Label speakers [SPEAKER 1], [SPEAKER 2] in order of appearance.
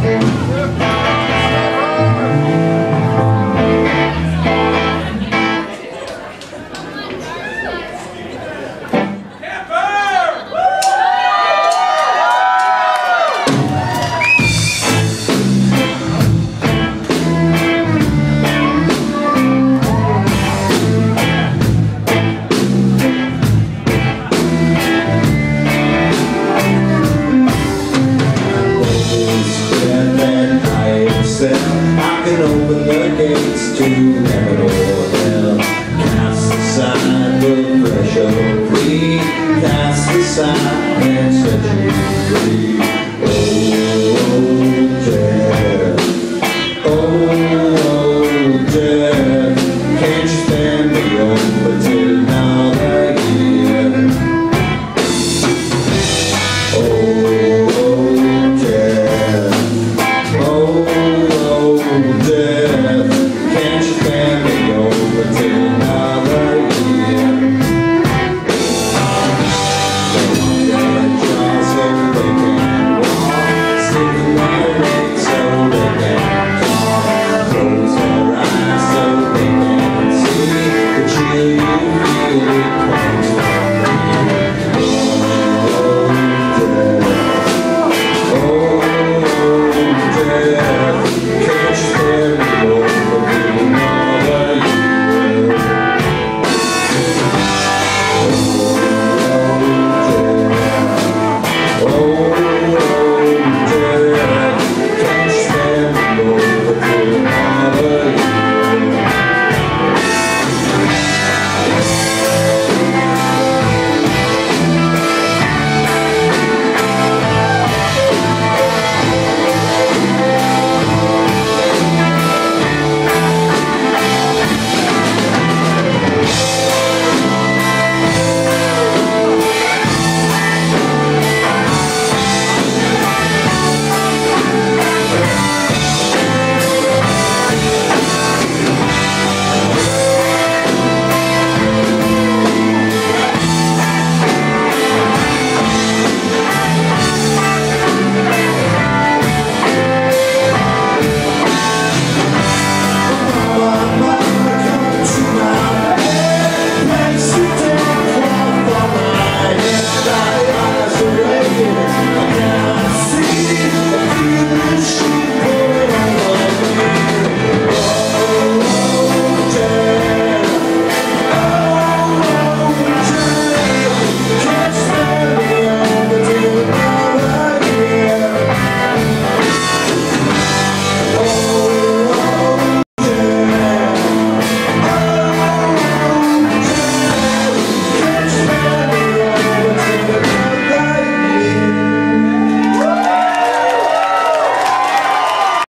[SPEAKER 1] Thank you. said